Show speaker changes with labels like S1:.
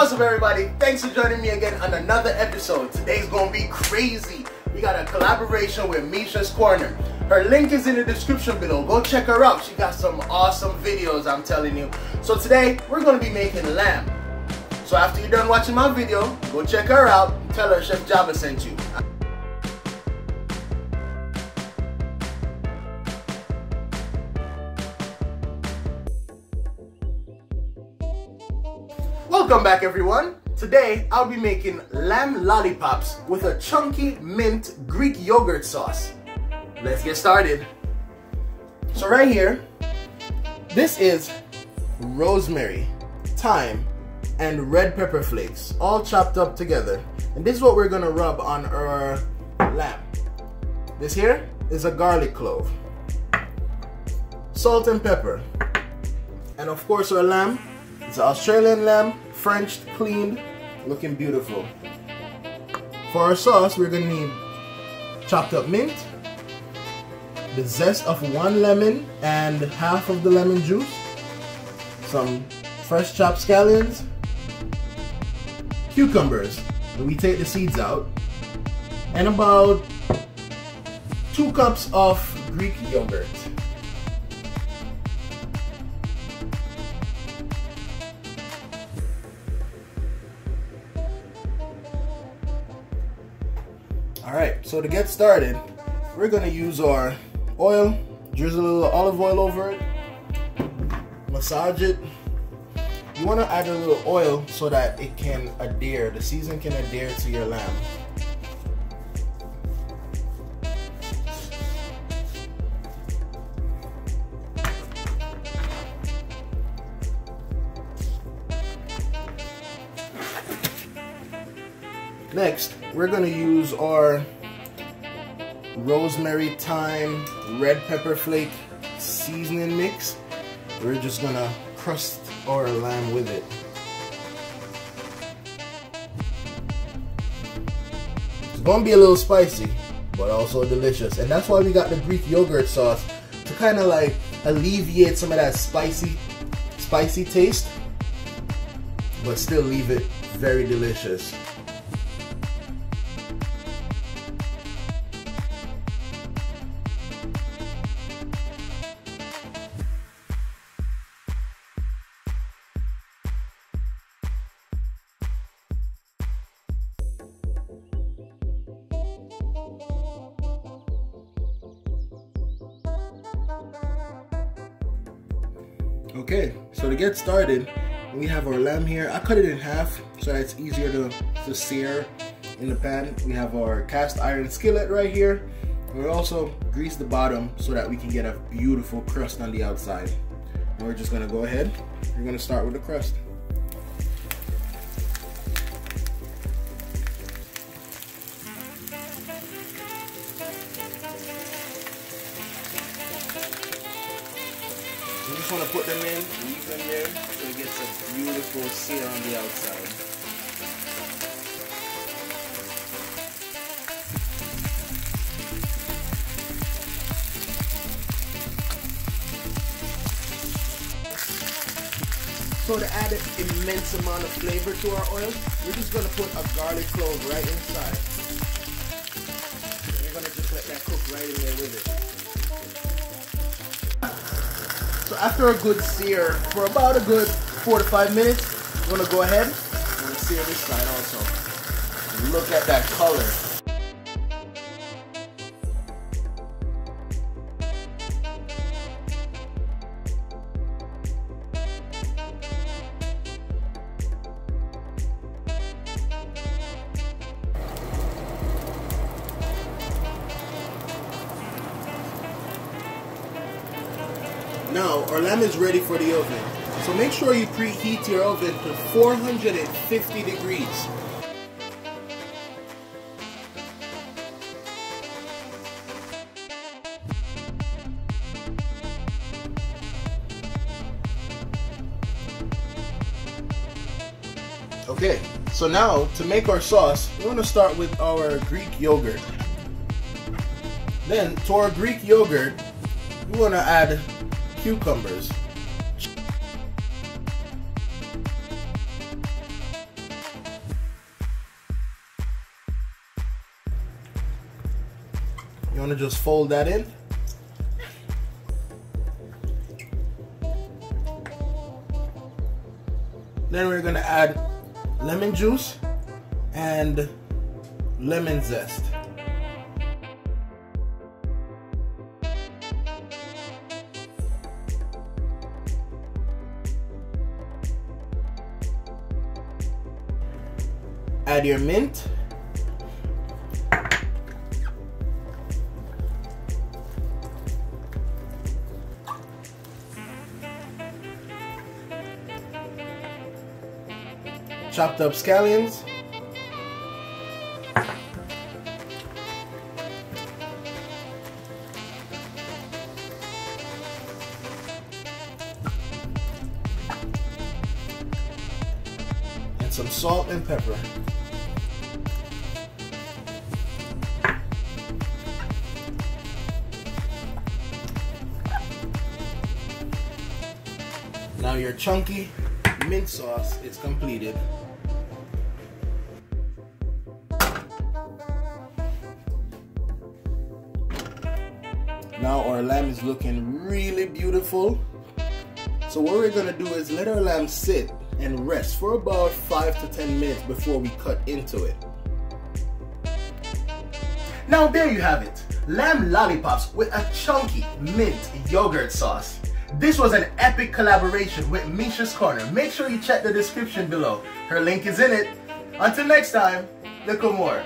S1: What's up everybody? Thanks for joining me again on another episode. Today's gonna be crazy. We got a collaboration with Mesha's Corner. Her link is in the description below. Go check her out. She got some awesome videos, I'm telling you. So today, we're gonna be making lamb. So after you're done watching my video, go check her out. Tell her Chef Jahba sent you. Welcome back everyone. Today I'll be making lamb lollipops with a chunky mint Greek yogurt sauce. Let's get started. So right here, this is rosemary, thyme, and red pepper flakes all chopped up together. And this is what we're gonna rub on our lamb. This here is a garlic clove, salt and pepper, and of course our lamb it's an Australian lamb, French, cleaned, looking beautiful. For our sauce, we're gonna need chopped up mint, the zest of one lemon and half of the lemon juice, some fresh chopped scallions, cucumbers, and we take the seeds out, and about two cups of Greek yogurt. Alright, so to get started, we're to use our oil, drizzle a little olive oil over it, massage it. You want to add a little oil so that it can adhere, the season can adhere to your lamb. Next, we're gonna use our rosemary, thyme, red pepper flake seasoning mix. We're just gonna crust our lamb with it. It's gonna be a little spicy, but also delicious. And that's why we got the Greek yogurt sauce to kind of like alleviate some of that spicy, spicy taste, but still leave it very delicious. Okay, so to get started, we have our lamb here. I cut it in half so that it's easier to, to sear in the pan. We have our cast iron skillet right here. we also grease the bottom so that we can get a beautiful crust on the outside. We're just gonna go ahead. We're gonna start with the crust. Just want to put them in, leave them there, so it gets a beautiful sear on the outside. So to add an immense amount of flavor to our oil, we're just going to put a garlic clove right inside. We're going to just let that cook right in there with it. So after a good sear, for about a good four to five minutes, I'm gonna go ahead and sear this side also. Look at that color. Now, our lamb is ready for the oven. So make sure you preheat your oven to 450 degrees. Okay, so now to make our sauce, we're gonna start with our Greek yogurt. Then to our Greek yogurt, we wanna add cucumbers. You want to just fold that in. Then we're going to add lemon juice and lemon zest. Add your mint. Chopped up scallions. And some salt and pepper. Now your chunky mint sauce is completed. Now our lamb is looking really beautiful. So what we're gonna do is let our lamb sit and rest for about five to 10 minutes before we cut into it. Now there you have it, lamb lollipops with a chunky mint yogurt sauce. This was an epic collaboration with Mesha's Corner. Make sure you check the description below. Her link is in it. Until next time, look more.